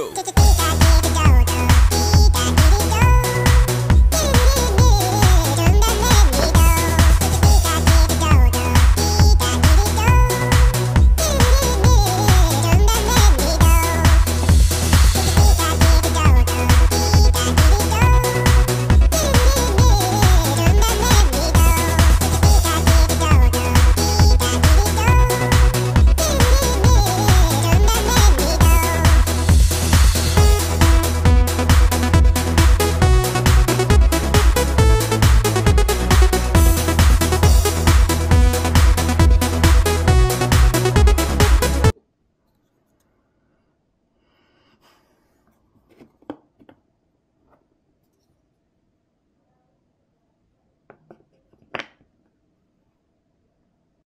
go.